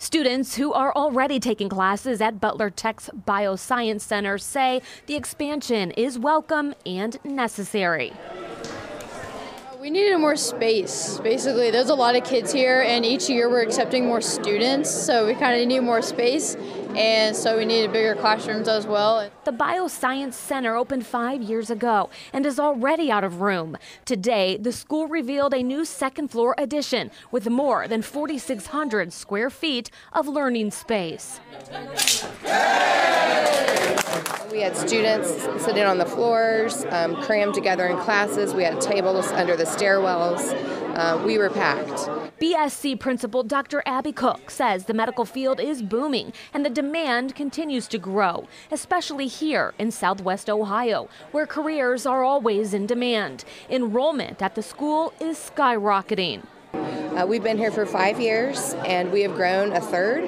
Students who are already taking classes at Butler Tech's Bioscience Center say the expansion is welcome and necessary. We needed more space. Basically, there's a lot of kids here, and each year we're accepting more students, so we kind of need more space, and so we needed bigger classrooms as well. The Bioscience Center opened five years ago and is already out of room. Today, the school revealed a new second floor addition with more than 4,600 square feet of learning space. We had students sitting on the floors, um, crammed together in classes. We had tables under the stairwells. Uh, we were packed. BSC principal Dr. Abby Cook says the medical field is booming and the demand continues to grow, especially here in southwest Ohio, where careers are always in demand. Enrollment at the school is skyrocketing. Uh, we've been here for five years and we have grown a third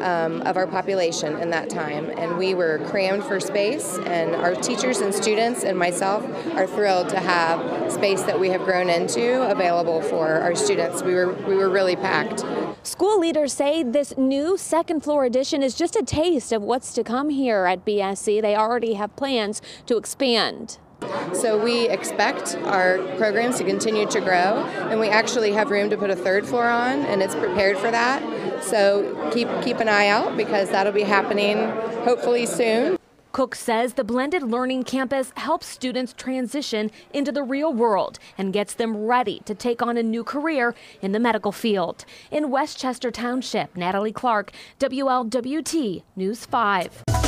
um, of our population in that time. And we were crammed for space, and our teachers and students and myself are thrilled to have space that we have grown into available for our students. We were, we were really packed. School leaders say this new second floor addition is just a taste of what's to come here at BSC. They already have plans to expand. So we expect our programs to continue to grow, and we actually have room to put a third floor on, and it's prepared for that. So keep keep an eye out because that'll be happening hopefully soon. Cook says the blended learning campus helps students transition into the real world and gets them ready to take on a new career in the medical field. In West Chester Township, Natalie Clark, WLWT News 5.